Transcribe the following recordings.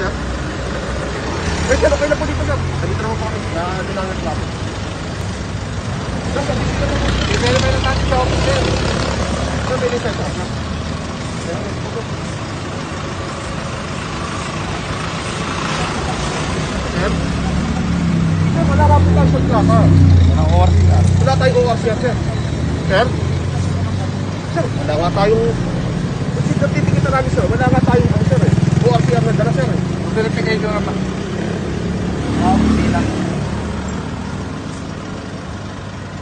sir? Eh, sir, okay na po dito, sir. Dito naman po kami. Na, dinangat lang. Sir, dito naman po. May may natin sa office, sir. Sir, may lisensya ka, sir. Sir, may lisensya ka. Sir? Sir, wala ka po tayo sa traka. Walang ORCR. Wala tayong ORCR, sir. Sir? Sir, wala nga tayong... Kasi certificate na namin, sir. Wala nga tayong, ano, sir, eh. ORCR na dala, sir, eh. Verification naman. Oo, hindi lang.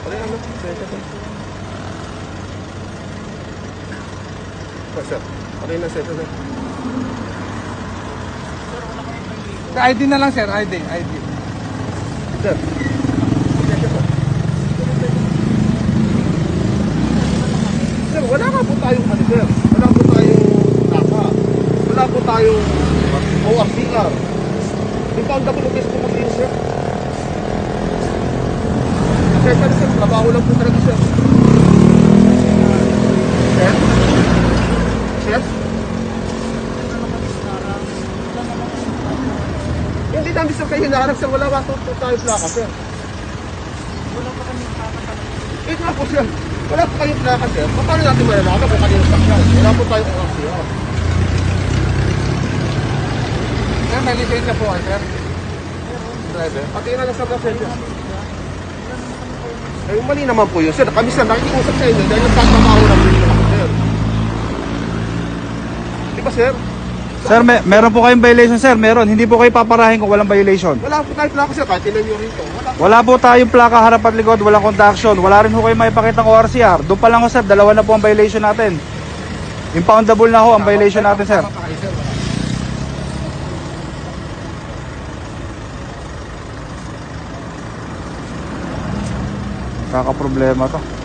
Ano yung ano? Sir, sir, sir. Sir, sir. Ano yung nasa ito, sir? Sa ID na lang sir, ID, ID. Sir, sir. Sir, wala nga po tayong ano, sir. Wala po tayong naka. Wala po tayong ORCR. Yung pa ang office po mag sir. Sir, sir, sir. Trabaho lang po talaga, sir. Sir? Sir? Hindi namin sir kayo hinahanap sir. Wala nga po tayong plaka, sir. Eh nga po sir, wala po kayong plaka sir. Paano natin malalaman kung kanino sakyan? Wala po tayong ORCR. Sir, may lisensya po kayo sir. Driver. Pati na lang sa pasensya. Eh, mali naman po yun, sir. Kami sir, nakikiusap sa inyo dahil nagtatrabaho lang din naman, sir. Di ba, sir? Sir, may, meron po kayong violation, sir. Meron. Hindi po kayo paparahin kung walang violation. Wala po tayong plaka, sir. Kahit tinan nyo rito. Wala po. Wala po tayong plaka harap at likod, walang conduction. Wala rin po kayo makipakita ng ORCR. Doon pa lang ho, sir. Dalawa na po ang violation natin. Impoundable na ho ang violation natin, sir. Tama pa kayo, sir. Kakaproblema to.